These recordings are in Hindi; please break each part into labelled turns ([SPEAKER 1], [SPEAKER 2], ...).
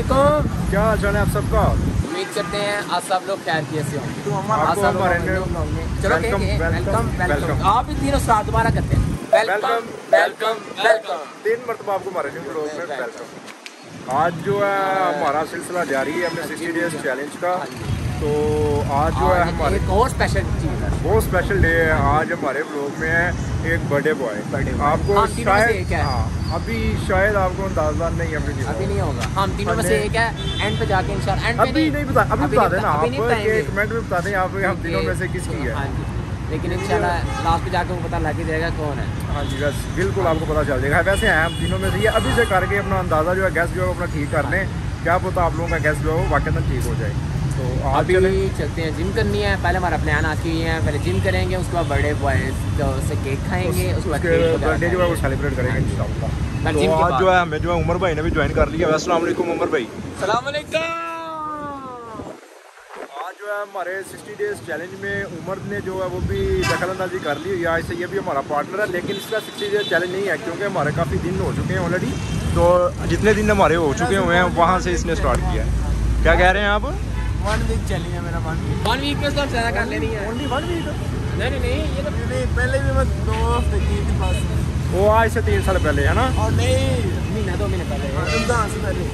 [SPEAKER 1] वालेकुम।
[SPEAKER 2] क्या हाल है आप सबका?
[SPEAKER 1] उम्मीद करते हैं आप सब लोग खैर से होंगे।
[SPEAKER 2] तो।
[SPEAKER 1] आप तीनों साथ दोबारा करते हैं। वेलकम वेलकम वेलकम
[SPEAKER 2] तीन मरतबा आपको में वेलकम आज जो है हमारा सिलसिला जारी है अपने सिक्सटी डेज़ चैलेंज का। तो आज जो है हमारे
[SPEAKER 1] एक और स्पेशल चीज़ है।
[SPEAKER 2] बहुत स्पेशल डे है। आज हमारे ब्लॉग में है एक बर्थडे बॉय
[SPEAKER 1] boy।
[SPEAKER 2] आपको
[SPEAKER 1] हाँ, तीनों में एक
[SPEAKER 2] शायद
[SPEAKER 1] है।
[SPEAKER 2] हाँ अभी शायद आपको अंदाज़ा नहीं अभी नहीं
[SPEAKER 1] अभी नहीं होगा। हम तीनों में से एक है। एंड पे जाके इंशाल्लाह एंड
[SPEAKER 2] अभी नहीं बता अभी बता देना आप। एक कमेंट में बता दें आप हम तीनों में से किसकी है।
[SPEAKER 1] हाँ लेकिन इंशाल्लाह लास्ट पे जाके वो पता लग ही जाएगा कौन है।
[SPEAKER 2] हाँ जी बस बिल्कुल आपको पता चल जाएगा। वैसे हैं हम तीनों में से ये अभी से करके अपना अंदाज़ा जो है गैस जो है अपना ठीक कर लें। क्या पता आप लोगों का गैस जो है वो वाकई ठीक हो जाए। तो आप
[SPEAKER 1] अभी चलते हैं जिम करनी है पहले हमारा प्लान आ चुकी है पहले जिम करेंगे उसके बाद बर्थडे बॉय से केक खाएँगे उसके बाद
[SPEAKER 2] बर्थडे जो है वो सेलिब्रेट करेंगे तो आज जो है हमें जो है उमर भाई ने भी ज्वाइन कर लिया। अस्सलाम वालेकुम उमर भाई।
[SPEAKER 1] सलाम
[SPEAKER 2] आज जो है हमारे 60 डेज़ चैलेंज में उमर ने जो है वो भी दखल अंदाजी कर ली। है आज से ये भी हमारा पार्टनर है लेकिन इसका 60 डेज़ चैलेंज नहीं है क्योंकि हमारे काफ़ी दिन हो चुके हैं ऑलरेडी तो जितने दिन हमारे हो चुके हुए हैं वहाँ से इसने स्टार्ट किया है। क्या कह रहे हैं आप?
[SPEAKER 3] वन वीक चली है मेरा वन वीक
[SPEAKER 1] वन वीक में तो ज़्यादा कर लेनी है।
[SPEAKER 2] ओनली वन वीक
[SPEAKER 1] नहीं नहीं नहीं ये तो
[SPEAKER 3] नहीं पहले भी मैं दो हफ़्ते की थी बस।
[SPEAKER 2] वो आज से तीन साल पहले है ना?
[SPEAKER 3] और नहीं।
[SPEAKER 1] महीना दो महीने पहले।
[SPEAKER 3] रमज़ान से पहले।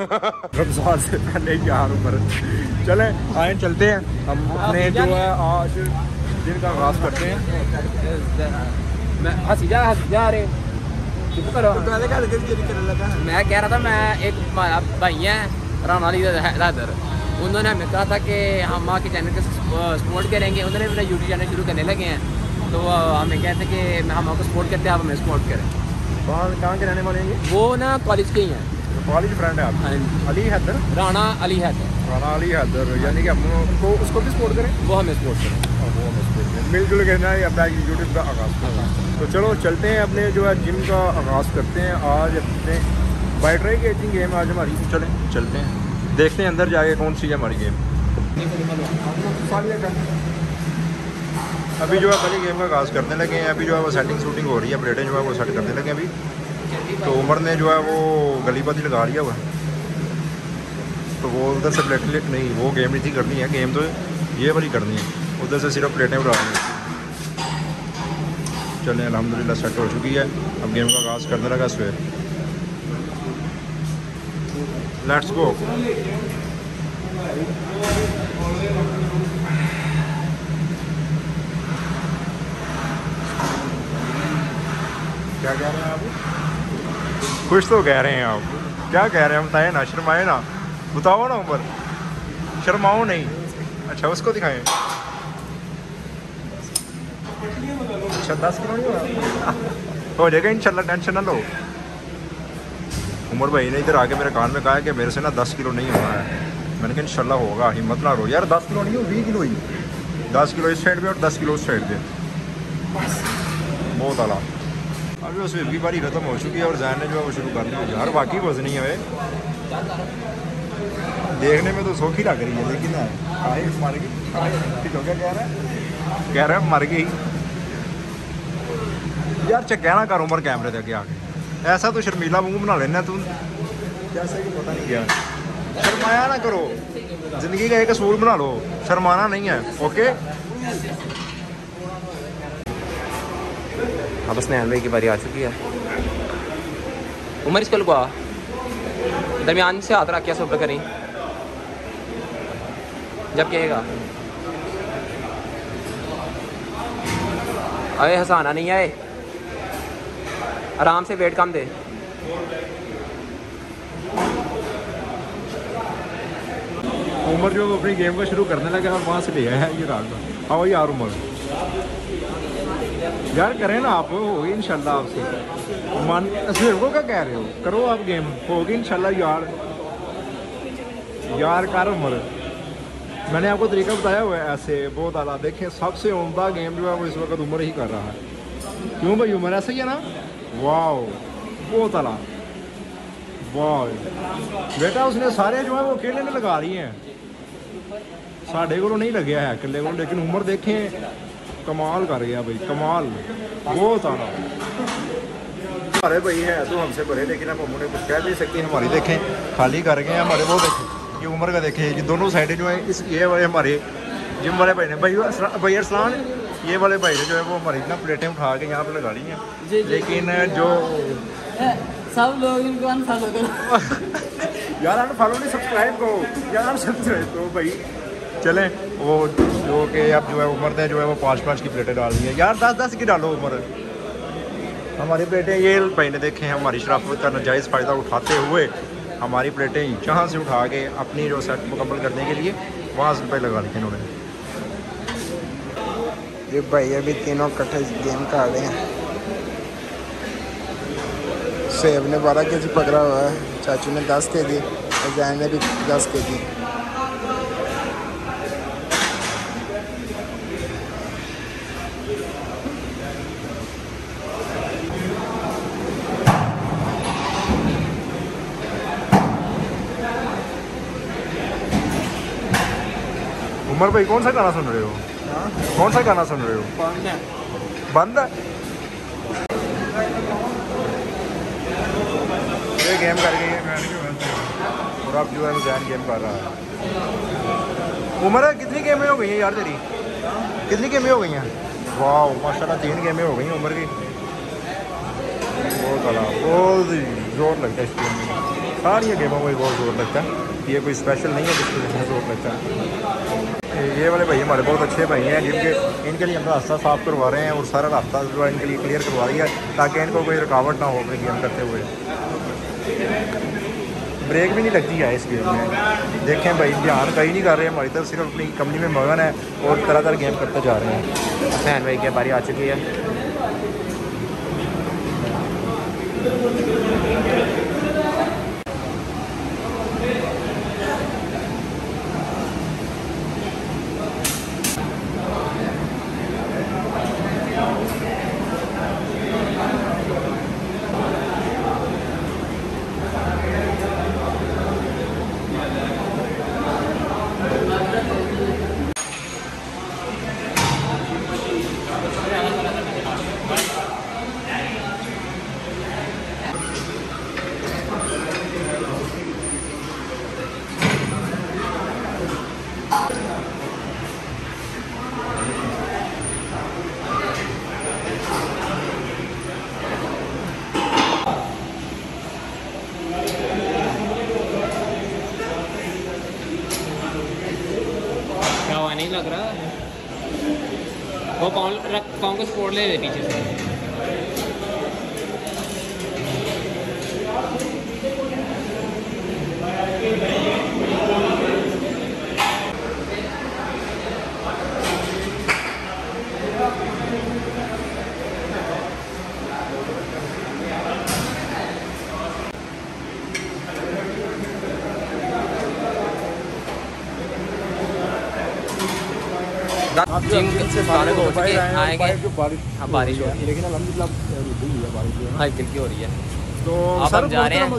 [SPEAKER 2] रमज़ान से पहले यार उमर। चले आए चलते हैं। हम अपने जो है आज दिन का आगाज़ करते हैं।
[SPEAKER 1] मैं हँसी जा हँसी जा रे चुप करो।
[SPEAKER 3] तो
[SPEAKER 1] मैं कह रहा था मैं एक भाई है। राना अली हैदर उन्होंने हमें कहा था कि हम माँ के चैनल के सपोर्ट करेंगे। उन्होंने अपना यूट्यूब चैनल शुरू करने लगे हैं। तो हमें कहते हैं कि हम आपको सपोर्ट करते हैं आप हमें सपोर्ट करें।
[SPEAKER 2] कहाँ कहाँ के रहने वाले हैं
[SPEAKER 1] वो ना कॉलेज के ही हैं।
[SPEAKER 2] कॉलेज फ्रेंड है आप?
[SPEAKER 1] हाँ
[SPEAKER 2] अली हैदर?
[SPEAKER 1] राना अली हैदर।
[SPEAKER 2] राना अली हैदर यानी कि हम उनको उसको भी सपोर्ट करें?
[SPEAKER 1] वो हमें सपोर्ट करें।
[SPEAKER 2] वो हमें support करें। मिलजुल के ना अपना यूट्यूब का आगाज़ करें तो चलो चलते हैं अपने जो है जिम का आगाज़ करते हैं। आज अपने बाइट रही गेटिंग गेम आज हमारी? चलें, चलते हैं। देखते हैं अंदर जाके कौन सी है हमारी गेम अभी जो है पहले गेम का आगाज़ करने लगे हैं, अभी जो है वो सेटिंग शूटिंग हो रही है प्लेटें जो है वो सेट करने लगे अभी। तो उमर ने जो है वो गली पति लगा लिया हुआ तो वो उधर से प्लेट नहीं, वो गेम नहीं थी करनी है गेम तो ये वाली करनी है। उधर से सिर्फ़ प्लेटें उड़ानी है। चलें, अल्हम्दुलिल्लाह सेट हो चुकी है। अब गेम का आगाज़ करने लगा सवेर लेट्स गो क्या कह रहे हैं आप? कुछ तो कह रहे हैं आप। क्या कह रहे हैं? बताए ना शर्माए ना। बताओ ना ऊपर। शर्माओ नहीं। अच्छा उसको दिखाएँ। अच्छा दस किलो हो जाएगा, इंशाल्लाह, टेंशन ना लो। उमर भाई ने इधर आके मेरे कान में कहा है कि मेरे से ना दस किलो नहीं होना है। मैंने कहा इंशाल्लाह होगा, हिम्मत ना रो यार, दस किलो नहीं हो, बीस किलो ही। दस किलो इस साइड पे और दस किलो उस साइड पे। बहुत आला। अभी उस की बारी ख़त्म हो चुकी है और जैन ने जो है वो शुरू कर दिया यार, वाकई वजनी है देखने में तो सौखी लग रही है, लेकिन कह रहा है? मर गई। यार चक्या ना कर उमर कैमरे तक आके। ऐसा तो शर्मीला मुँह बना लेना तू जैसे कि पता नहीं क्या शर्माया ना करो ज़िंदगी का एक असूल बना लो शर्माना नहीं है ओके
[SPEAKER 1] अब स्नैन भाई की बारी आ चुकी है। उमर इसको लगवा। दरमियान से हाथ रख के सुबह करें। जब कहेगा। अरे हंसाना नहीं आए। आराम से वेट कम दे।
[SPEAKER 2] उमर जो अपनी गेम को शुरू करने लगा और वहाँ से ले आया है ये राग आओ यार उमर। यार करें ना आप, होगी इनशाला आपसे। मान को क्या कह रहे हो? करो आप गेम होगी इनशाला यार। यार कर उमर। मैंने आपको तरीका बताया हुआ है ऐसे, बहुत आला। देखें, सबसे उमदा गेम जो है वो इस वक्त उम्र ही कर रहा है। क्यों भाई? उम्र ऐसा ही है ना? वाओ वो तला वाह बेटा, उसने सारे जो है वो अकेले ने लगा रही हैं। साढ़े को नहीं लगे है, अकेले को लेकिन उम्र देखें, कमाल कर गया भाई, कमाल। वो आना हमारे भाई है तो हमसे भरे लेकिन आप हम कुछ कह नहीं सकते। हमारी देखें, खाली कर गए हमारे वो देखें, ये उम्र का देखें, ये दोनों साइड जो है, इस, ये हमारे जिम वाले भाई ने। भाई भाई अरसलान ये वाले भाई ने जो है वो हमारी इतना प्लेटें उठा के यहाँ पे लगा ली हैं। लेकिन जो।
[SPEAKER 4] सब लोग इनको अनफॉलो करो।
[SPEAKER 2] यार आप फॉलो नहीं सब्सक्राइब करो। यार सब्सक्राइब करो भाई। चलें वो जो कि अब जो है उम्र ने जो है वो पाँच पाँच की प्लेटें डाल दी हैं। यार दस दस की डालो उम्र। हमारी प्लेटें ये भाई ने देखे हैं हमारी शराफत का नाजायज़ फ़ायदा उठाते हुए हमारी प्लेटें जहाँ से उठा के अपनी जो सेट मुकम्मल करने के लिए वहाँ से रुपये लगा लिए इन्होंने।
[SPEAKER 3] ये भाई अभी तीनों इकट्ठे इस गेम का रहे हैं। सेब ने बारह के जी पकड़ा हुआ है। चाचू ने दस के जी और जैन ने भी दस के जी
[SPEAKER 2] उमर भाई, कौन सा गाना सुन रहे हो? कौन सा गाना सुन रहे हो? बंद। है ये गेम कर गई है? और अब जो है वो जैन गेम कर रहा है। उमर कितनी गेमें हो गई हैं यार तेरी? कितनी गेमें हो गई हैं? वाह माशाल्लाह तीन गेमें हो गई हैं उमर की। बहुत बड़ा बहुत ज़ोर लगता है इस गेम में। सारी गेमों में बहुत ज़ोर लगता है। ये कोई स्पेशल नहीं है जिसको ज़ोर लगता है। ये वाले भाई हमारे बहुत अच्छे भाई हैं। जिनके इनके लिए हम रास्ता साफ़ करवा रहे हैं और सारा रास्ता जो है इनके लिए क्लियर करवा रही है, ताकि इनको कोई रुकावट ना हो अपनी गेम करते हुए। ब्रेक भी नहीं लगती है इस गेम में। देखें भाई, ध्यान कहीं नहीं कर रहे हमारी तरफ़, सिर्फ़ अपनी कंपनी में मगन है और तरह तरह गेम करते जा रहे हैं। भाई की बारी आ चुकी है
[SPEAKER 1] क्या हुआ नहीं लग रहा वो कौन रख कौन को स्पोर्ट ले जिम से सारे हो चुके हैं, आएँगे। हाँ बारिश हो रही है।
[SPEAKER 2] लेकिन अलहमदिल्ला बारिश जो
[SPEAKER 1] हल्की हल्की हो रही है।
[SPEAKER 2] तो
[SPEAKER 1] अब हम जा रहे हैं।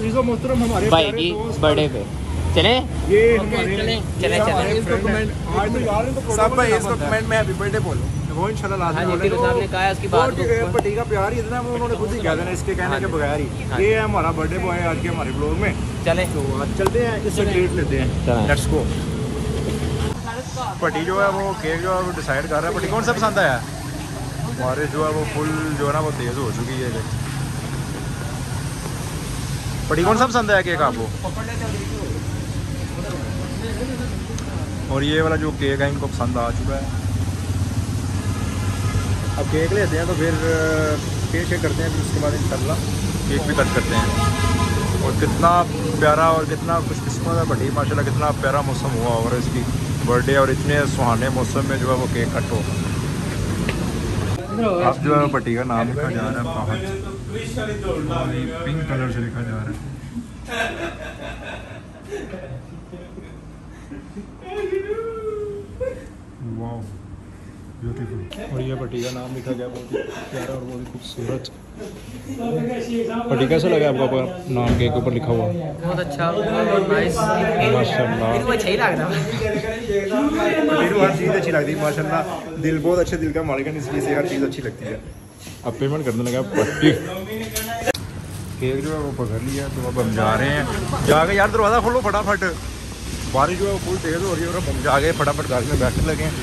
[SPEAKER 1] भाई की बर्थडे पे। चले?
[SPEAKER 2] ये
[SPEAKER 1] चलें, चलें,
[SPEAKER 2] हैं। तो
[SPEAKER 3] सब भाई इसको कमेंट में हैप्पी बर्थडे बोलो।
[SPEAKER 2] वो इंशाल्लाह
[SPEAKER 1] हाँ
[SPEAKER 2] लाजमी
[SPEAKER 1] जी, साहब ने कहा है उसकी बात को-
[SPEAKER 2] पट्टी का प्यार ही इतना वो उन्होंने खुद ही कह देना इसके कहने
[SPEAKER 1] हाँ
[SPEAKER 2] के बगैर ही।
[SPEAKER 1] हाँ
[SPEAKER 2] ये है हमारा बर्थडे बॉय आज के हमारे ब्लॉग में।
[SPEAKER 1] चले।
[SPEAKER 2] तो आज चलते हैं इससे ट्रीट लेते हैं। लेट्स गो पट्टी जो है वो केक जो है वो डिसाइड कर रहा है। पट्टी कौन सा पसंद आया? बारिश जो है वो फुल जो है ना वो तेज़ हो चुकी है पट्टी कौन सा पसंद आया केक आपको? और ये वाला जो केक है इनको पसंद आ चुका है। अब केक लेते हैं तो फिर केक शेक करते हैं फिर उसके बाद इंशाल्लाह। केक भी कट करते हैं। और कितना प्यारा और कितना खुशकिस्मत है बड़ी माशाल्लाह कितना प्यारा मौसम हुआ और इसकी। बर्थडे और इतने सुहाने मौसम में जो है वो केक कट हो अब जो है पट्टी का नाम लिखा जा रहा है बाहर पिंक कलर से लिखा जा रहा है वाह ब्यूटीफुल और ये पट्टी का नाम लिखा गया बहुत ही प्यारा और बहुत ही खूबसूरत। पट्टी कैसा लगा आपको आपका नाम के ऊपर लिखा हुआ।
[SPEAKER 1] बहुत अच्छा बहुत नाइस
[SPEAKER 2] माशाल्लाह।
[SPEAKER 1] इनको अच्छा ही लग रहा।
[SPEAKER 2] हर चीज़ अच्छी लगती है माशाल्लाह। दिल बहुत अच्छे दिल का मालिक है इसलिए हर चीज़ अच्छी लगती है। अब पेमेंट करने लगा पट्टी केक जो है वो पकड़ लिया तो अब हम जा रहे हैं। जाके यार दरवाज़ा खोलो फटाफट। बारिश जो है वो फुल तेज़ हो रही है और हम जाके फटाफट गाड़ी में बैठने लगे हैं।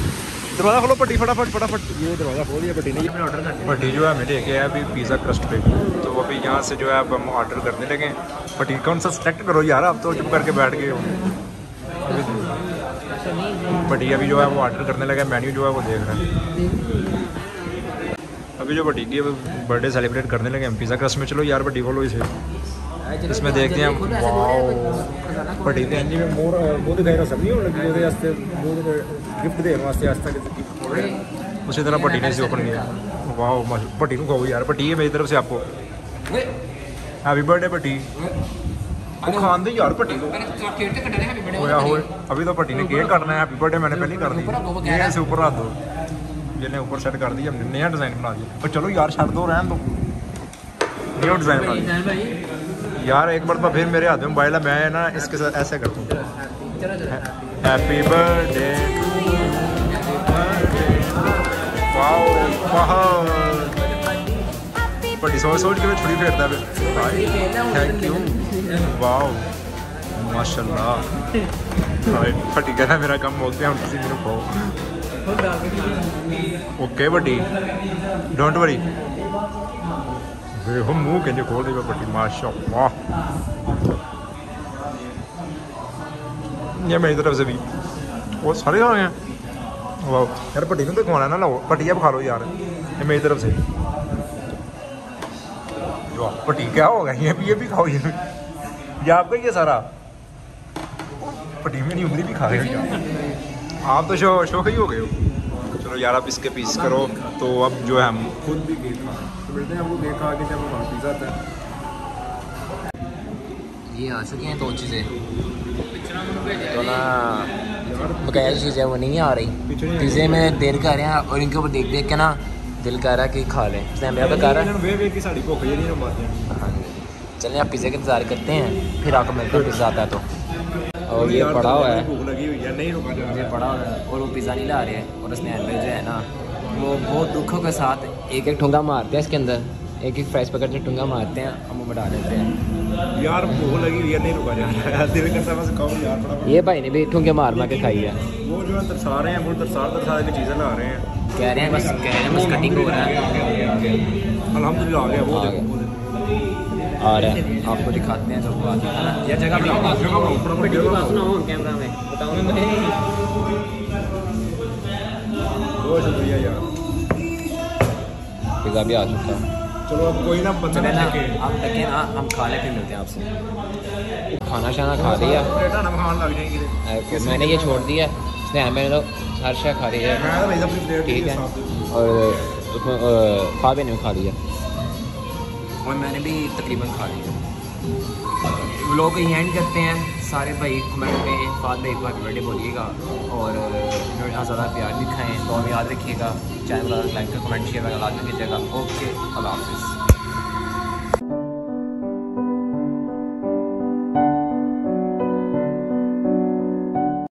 [SPEAKER 2] दरवाज़ा खोलो पट्टी फटाफट फटाफट। ये दरवाज़ा खोल दिया पट्टी ने ऑर्डर कर पट्टी जो है हमें लेके आया अभी पिज़्ज़ा क्रस्ट पे। तो अभी यहाँ से जो है अब हम ऑर्डर करने लगे पट्टी कौन सा सेलेक्ट करो यार आप तो चुप करके बैठ गए हो। पट्टी अभी जो है वो ऑर्डर करने लगा मेन्यू जो है वो देख रहे हैं। अभी जो बटी की बर्थडे सेलिब्रेट करने लगे हम पिज़्ज़ा क्रस्ट में। चलो यार बटी खोलो इसे। इसमें देखते हैं पटेले जी में मोर मोदी गैर सभी लगी गिफ्ट देने उसी तरह पटी ने ओपन किया। वाह पटी को खाओ यार पटी है मेरी तरफ़ से आपको? हैप्पी बर्थडे पटी अभी तो पटी ने केक करना है बर्थडे मैंने पहले कर दी। ऐसे ऊपर रख दो। जिन्हें ऊपर सेट कर दी नया डिज़ाइन बना दिया। चलो यार छोड़ दो रहन न्यू डिज़ाइन बना दिया। यार एक मरतबा फिर मेरे हाथ में मोबाइल है मैं ना इसके साथ ऐसे कर दूँ हैप्पी बर्थडे बड़ी सोच सोच के मैं छुरी फेरता है भाई थैंक यू वाओ माशाल्लाह। फटी रहा मेरा काम हो गया हम किसी मेरे को ओके बड़ी। डोंट वरी भी वो सारे वाह यार पट्टी तो ना खा लो यार पट्टी क्या होगा ये भी ये भी खाओ ये ये आपका सारा में नहीं उंगली भी खा रहे आप तो शो शो ही हो गए हो चलो यार आप इसके पीस करो तो अब जो है हम खुद भी खा तो मिलते हैं आपको देखा आके जब वहाँ हाफिज आता है।
[SPEAKER 1] ये आ चुकी हैं दो चीज़ें। बकाया जो है। वो नहीं आ रही। चीज़ें में देर कर रहे हैं और इनके ऊपर देख देख के ना दिल कर रहा है कि खा लें। हाँ चलें आप पिज़्ज़े का इंतज़ार करते हैं फिर आपको मिलते हैं पिज़्ज़ा आता है तो। और ये पड़ा हुआ है। ये पड़ा हुआ है और वो पिज़्ज़ा नहीं ला रहे हैं। और उसने जो है ना। वो बहुत दुखों के साथ एक एक ठुंगा मारते हैं इसके अंदर एक एक फ्राइज पकड़ के ठुंगा मारते हैं हम बढ़ा देते हैं।
[SPEAKER 2] यार भूख लगी हुई है नहीं रुका जा रहा। है दिल करता बस खाओ यार फटाफट
[SPEAKER 1] ये भाई ने भी ठुंगे मार मार के खाई है।
[SPEAKER 2] वो जो है तरसा रहे हैं वो तरसा तरसा के चीज़ें ला रहे हैं।
[SPEAKER 1] कह रहे हैं बस कह रहे हैं बस कटिंग हो रहा है।
[SPEAKER 2] अल्हम्दुलिल्लाह आ गया वो
[SPEAKER 1] आ
[SPEAKER 2] देखो।
[SPEAKER 1] और आपको दिखाते हैं जब बात है ना? यह जगह बनाओ
[SPEAKER 2] जगह बनाओ, फटाफट जगह बनाओ।
[SPEAKER 1] कैमरा में। बताओ मैं
[SPEAKER 2] बहुत शुक्रिया यार।
[SPEAKER 1] पिज़्ज़ा भी आ चुका है।
[SPEAKER 2] चलो अब कोई ना
[SPEAKER 1] ना
[SPEAKER 2] लेके
[SPEAKER 1] आप लगे ना हम खा ले फिर मिलते हैं आपसे। खाना शाना खा लिया
[SPEAKER 2] खान लग
[SPEAKER 1] मैंने ये छोड़ दिया इसने मैंने तो हर शय खा रही है।
[SPEAKER 2] तो
[SPEAKER 1] ठीक है। और फाबे ने भी खा लिया और मैंने भी तकरीबन खा लिया लोग एंड करते हैं। सारे भाई कमेंट में बाद में एक बार बर्थडे बोलिएगा और वीडियो ज़्यादा प्यार दिखाएँ तो हमें याद रखिएगा, चैनल लाइक कमेंट शेयर वगैरह लाजमी कीजिएगा ओके, अल्लाह हाफिज़।